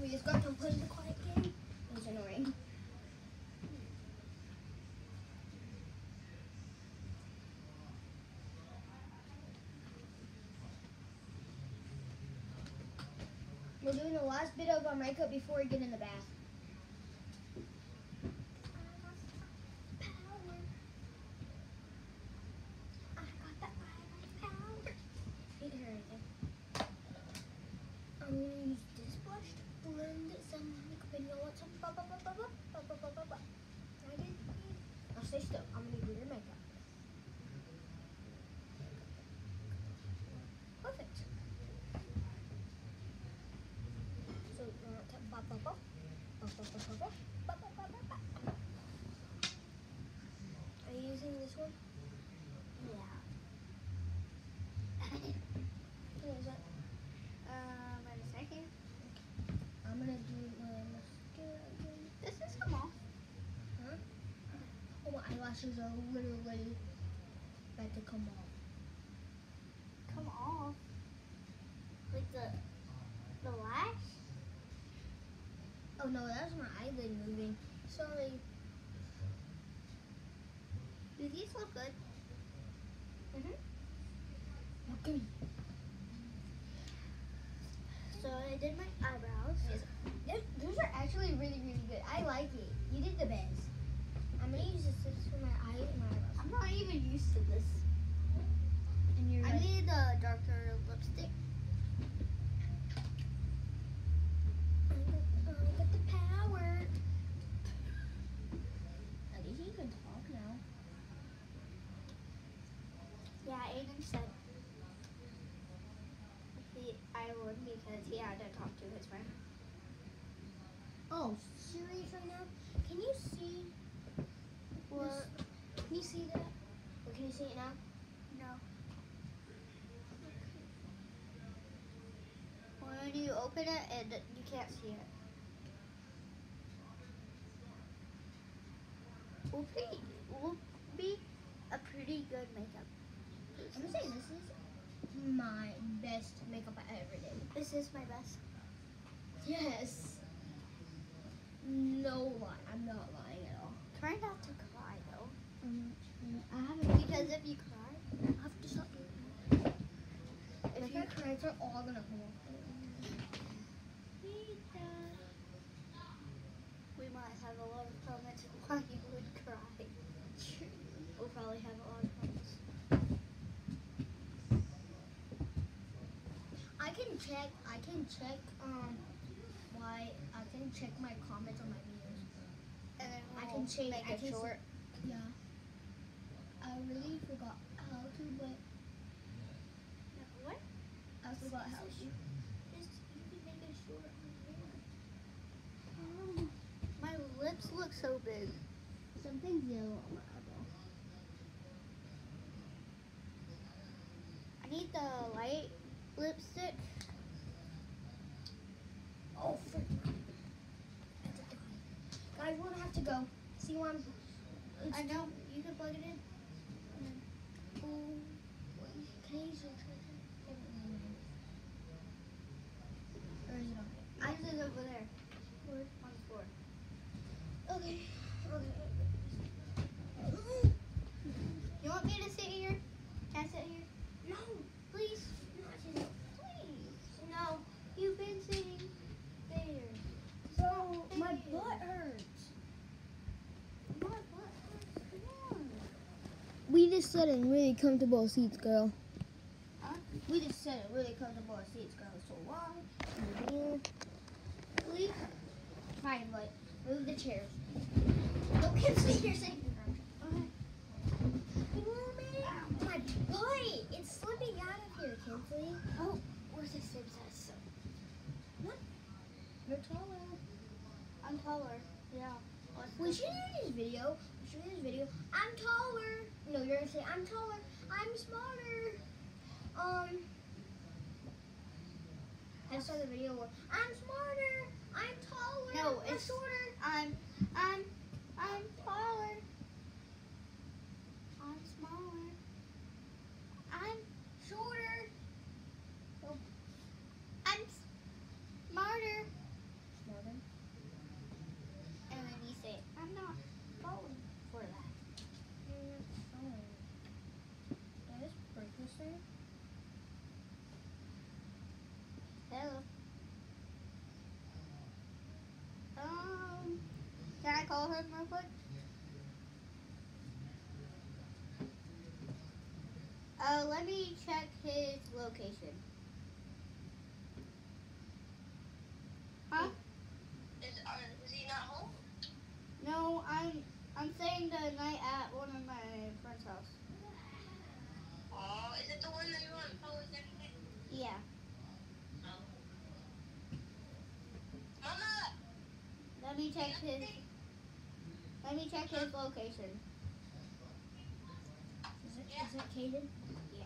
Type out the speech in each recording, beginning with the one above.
we're just got the quiet game. Annoying. We're doing the last bit of our makeup before we get in the bath. Eyelashes are literally about to come off. Come off. Like the the lash. Oh no, that's my eyelid moving. Sorry. Do these look good? Mm-hmm. Look at me. So I did my eyebrows. Those, those are actually really, really good. I like it. You did the best. I'm gonna use this for my eyes and my eyebrows. I'm not even used to this. And you're I like, need a darker lipstick. I got, I got the power. At least you can talk now. Yeah, Aiden said he I would because he had to talk to his friend. Oh, serious right now? Can you see? Can you see that? Or can you see it now? No. When you open it and you can't see it. Will be will be a pretty good makeup. I'm gonna say this is my best makeup I ever did. This is my best. Yes. No lie. I'm not lying at all. Try not to cry though, I haven't because if you cry, I have to stop that. If If you credits are all gonna off. we might have a lot of comments why you would cry. We'll probably have a lot of comments. I can check. I can check. Um, why? I can check my comments on my videos. And then I we'll can change- make I can short. Yeah. I really forgot how to, but What? I forgot how to. Just you can make it short on here. Um, my lips look so big. Something's yellow on my eyeball. I need the light lipstick. Oh, frick. Guys, we're gonna have to go. See you on. I know you can plug it in. Oh, can I use your charger? Or is it on? Mine's is over there Where? on the floor. Okay. Okay. You want me to sit here? Can I sit here? No, Please? not just. Please. No. You've been sitting there. So my butt hurts. My butt hurts. Come on. We just sat in really comfortable seats, girl. Huh? We just sat in really comfortable seats, girl. So why? Please? Fine, but move the chairs. Don't get sit here saying. My butt! It's slipping out of here, Kinsley. Oh, where's the same size? You're taller. I'm taller. Yeah. We should do this video. We should do this video. I'm taller. No, you're gonna say I'm taller. I'm smarter. Um. I saw the video where I'm smarter. I'm taller. No, I'm it's- shorter. I'm I'm I'm taller. I'm smaller. I'm Shorter. I'm smarter. Smarter. And then you say, I'm not falling for that. That is breakfast there. Hello. Um, can I call him real quick? Uh, let me check his location. Huh? Is, uh, is he not home? No, I'm I'm staying the night at one of my friend's house. Oh, is it the one that you want to post everything? Yeah. Mama! Let me check his. Let me check his location. Is it it, is it Caden? Yeah.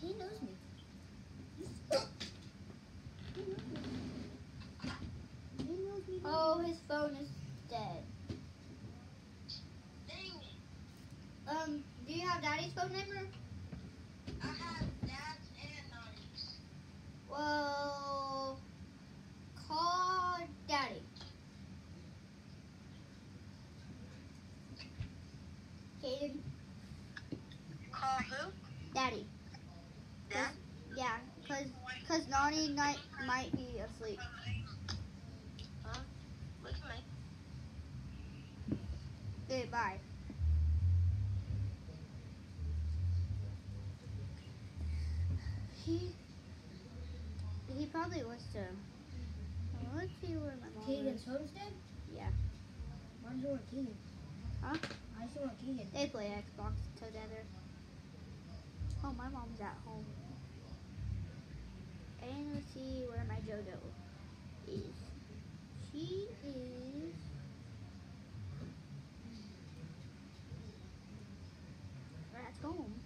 He knows me. He knows me. He knows me. Oh, his phone is dead. Dang it. Um, do you have Daddy's phone number? I have dad's and Nani's. Well, call Daddy. Caden, Call who? Daddy. Dad? Yeah, cause cause Nani might might be asleep. Huh? Look at me. Okay, bye. He he probably wants to. Well, let's see where my mom Caden's is. phone's dead? Yeah. Why does he want Caden? Huh? Why does he want Caden? They play Xbox together. Oh, my mom's at home. And let's see where my JoJo is. She is. At home.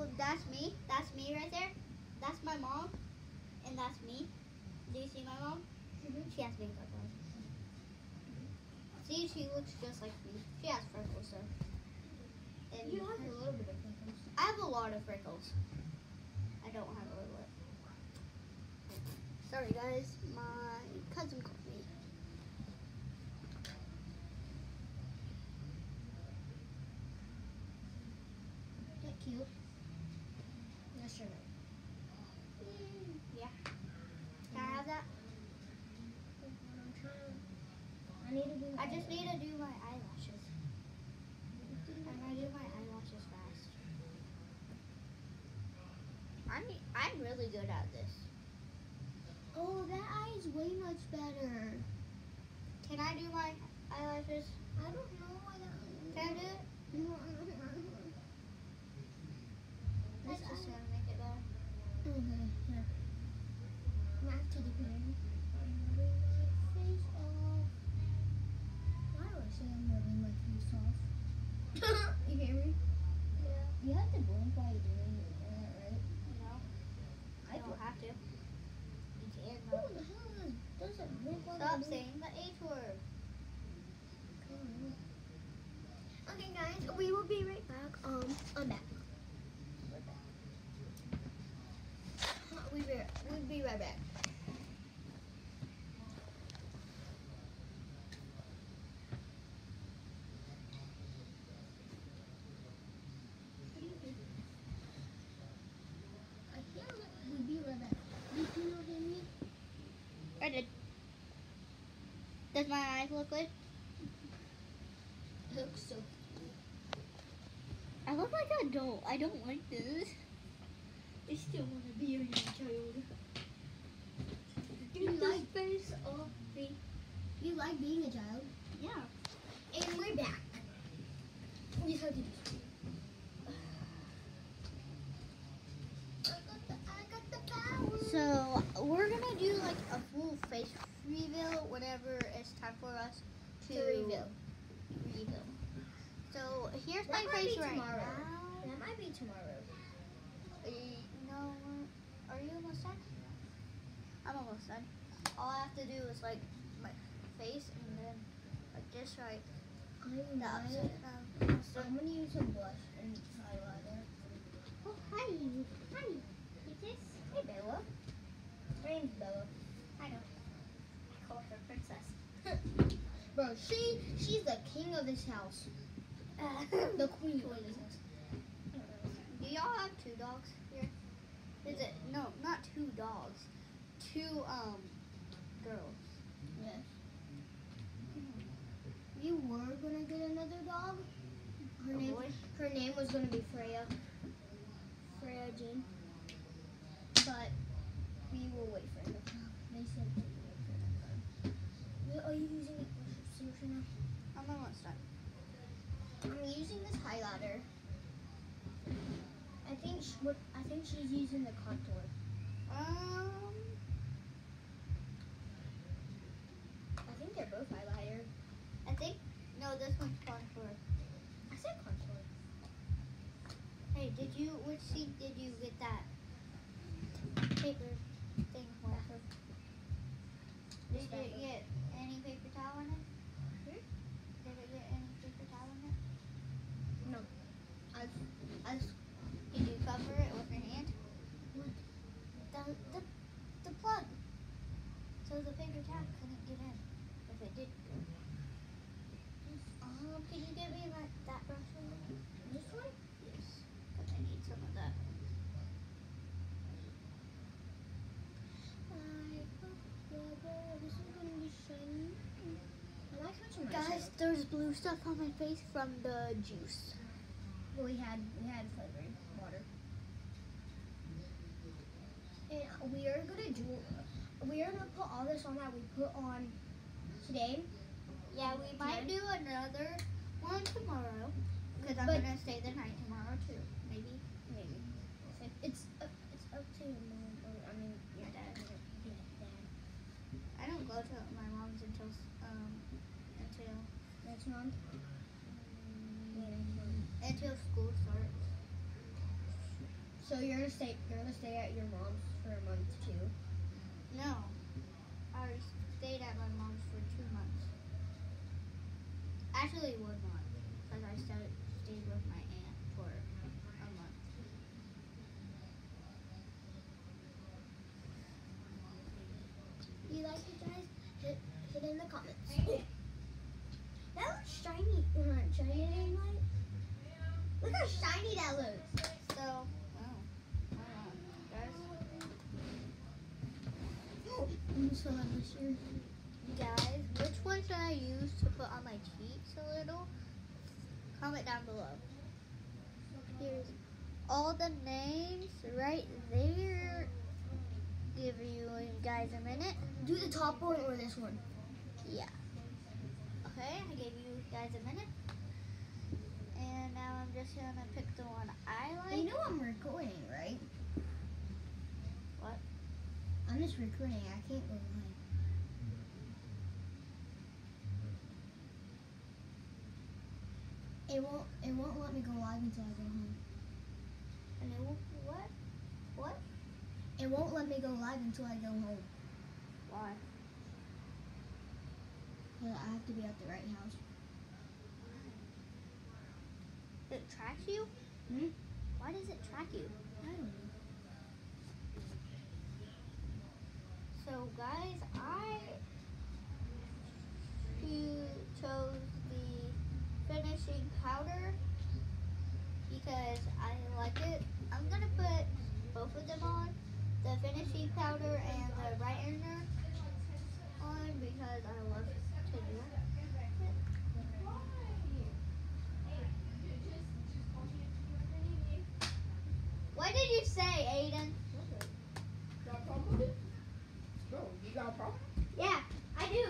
Look, that's me. That's me right there. That's my mom. And that's me. Do you see my mom? Mm-hmm. She has makeup on. See, she looks just like me. She has freckles, so. And You have a little bit of freckles. I have a lot of freckles. I don't have a little bit. Sorry, guys. My cousin called me. That cute. That's your name. Yeah. Can I have that? I'm trying. I need to do I just need to do my eyelashes. I'm gonna do my eyelashes fast. I'm I'm really good at this. Oh, that eye is way much better. Can I do my eyelashes? I don't know why that Can I do it? That's just gonna make it better. Okay, here. I'm gonna have to dip it in. I'm rubbing my face off. Why do I say I'm rubbing my face off? you hear me? Yeah. You have to blink while you're doing it, right? No, I I don't have to. You can. Who though. the hell is, doesn't blink while Stop they're doing saying the H word. Okay, guys, we will be right back. Um, I'm back. We're back. We be, we'll be right back. I hear it. We'll right. Did you not hear me? I did. Does my eyes look good? Looks so I look like an adult. I don't like this. I still want to be a young child. You Get this like- face off me. You like being a child. Yeah. And we're back. We just have to do something. I got the, I got the power. So we're gonna do like a full face reveal whenever it's time for us to, To reveal. reveal. So here's That my face right tomorrow. now. That might be tomorrow. Uh, No, are you almost done? I'm almost done. All I have to do is like my face and then like this right I'm not. So I'm gonna use some blush and highlighter. Oh, hi, hi, Peaches. Hey Bella. My name's Bella. I know. I call her princess. Bro, she she's the king of this house. The queen of this house. Do y'all have two dogs here? Is it no, not two dogs, two um girls. Yes. You were gonna get another dog. Her name her name was gonna be Freya. Freya Jane. But we will wait for her to come. They said they would wait for her to come. Well, Are you using it? Seriously now? I'm almost done. I'm using this highlighter. I think sh- what I think she's using the contour. Um, I think they're both highlighter. I think no, this one's contour. I said contour. Hey, did you which seat did you get that paper thing for? Did you get any paper towel in it? Hmm? Did it get any paper towel in it? I I Did you cover it with your hand? The, the, the plug. So the paper towel couldn't get in. If it did. Um, could you get me like that brush there? this one. Yes. Because I need some of that. This is gonna be shiny. I like touching my Guys, there's blue stuff on my face from the juice. Well, we had we had flavored water. And we are gonna do. We are gonna put all this on that we put on today. Yeah, we might do another one tomorrow. Because I'm to stay the night tomorrow too. Maybe. Maybe. It's up, it's up to your mom. Or, I mean, your dad. Yeah, dad. I don't go to my mom's until um until Next month. Yeah, until school starts. So you're gonna stay. You're gonna stay at your mom's for a month too. No, I stayed at my mom's for two months. Actually, one month because I stayed stayed with my aunt for a month. You like it, guys? Hit, hit in the comments. Oh, that looks shiny. Uh, shiny in light. Look how shiny that looks. So, oh, guys. Almost fell out of this year. Guys, which one should I use to put on my cheeks a little? Comment down below. Here's all the names right there. Give you guys a minute. Do the top one or this one. Yeah. Okay, I gave you guys a minute. And now I'm just gonna pick the one I like. You know I'm recording, right? What? I'm just recording. I can't go live. It won't. It won't let me go live until I go home. And it won't. what? What? It won't let me go live until I go home. Why? But I have to be at the right house. It tracks you? Hmm? Why does it track you? I don't know. So guys, I you chose finishing powder because I like it. I'm gonna put both of them on, the finishing powder and the brightener on because I love to do it. What did you say, Aiden? Got a problem with it? No, you got a problem? Yeah, I do.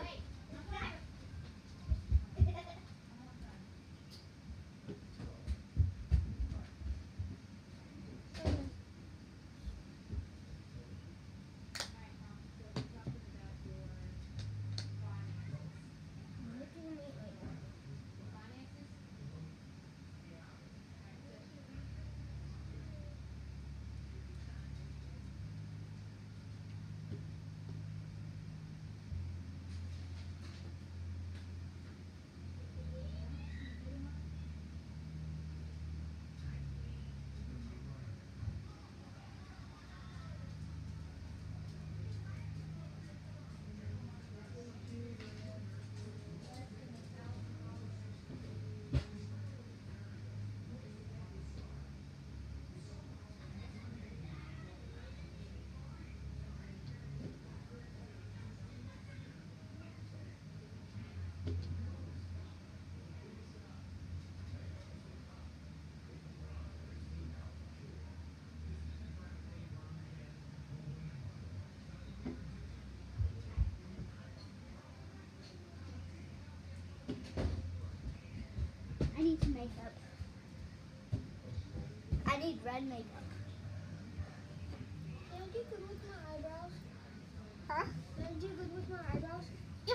Needs makeup. I need red makeup. Can I do good with my eyebrows? Huh? Can I do good with my eyebrows? Yeah.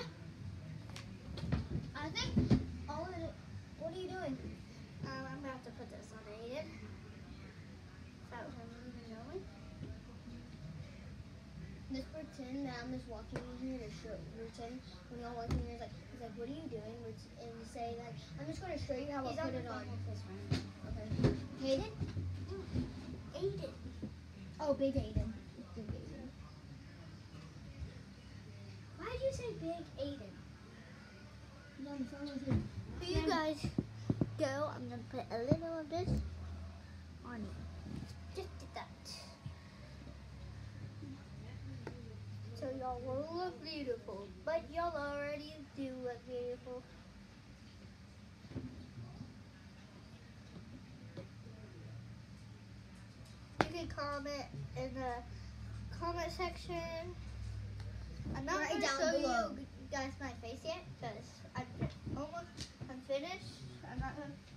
I think all of it. What are you doing? Um, I'm about to put this on Aiden. Without him even knowing. Just pretend that I'm just walking in here to show pretend when y'all walking here, he's like, like, what are you doing? And say like, I'm just gonna show you how He's I put it on. phone with his friend. Okay. Hayden? Aiden. Oh, big Aiden. Big Aiden. Why did you say big Aiden? He's on the phone with you. Guys go, I'm gonna put a little of this on you. Just like that. So y'all will look beautiful, but y'all already do look beautiful. You can comment in the comment section. I'm not Right gonna show below. you guys my face yet because I'm almost I'm finished. I'm not gonna. You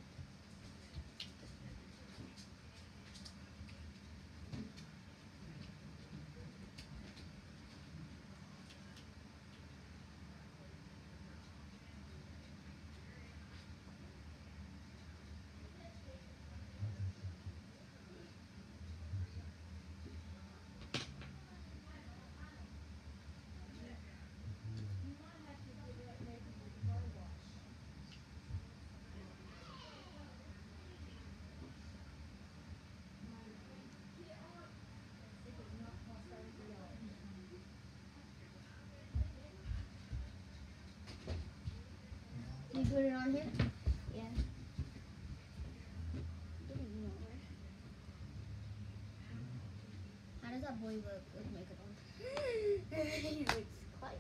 put it on here? Yeah. How does that boy look with makeup on? it's quite